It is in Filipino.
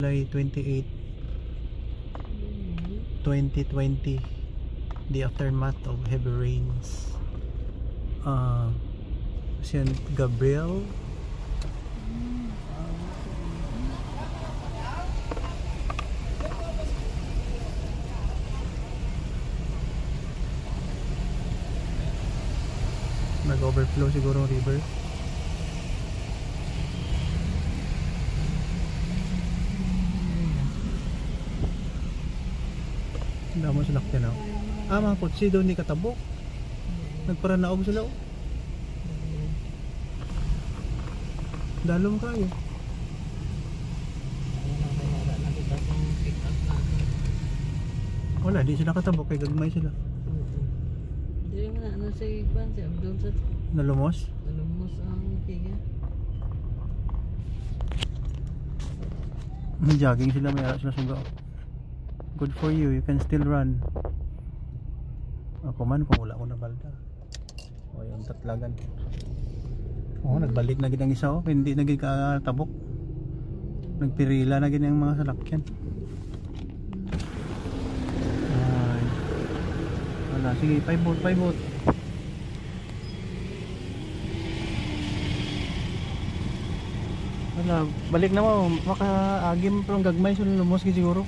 July 28, 2020, the aftermath of heavy rains. Uh, St. Gabriel. Nag-overflow siguro ang river. Damo sila kaya Ah, mga kutsi doon ni katabok. Nagparanaog sila oh. Dalom kayo. Wala, di sila katabok kay gagmay sila. Hindi mo na ano sa ikwan siya. Doon sa Nalumos. talumos ang kiga. Jogging sila, may ara sila suga. Good for you, you can still run. Ako man, kung wala ko na balda. O yung tatlagan. Oo, nagbalik na gid ang isa oh, hindi na gid katabok. Nagpirila na gid ang mga salakyan. Ay. Wala, sige, 5 boat, 5 boat. Wala, balik na mo, makaagim ang gagmay sa lumos siguro.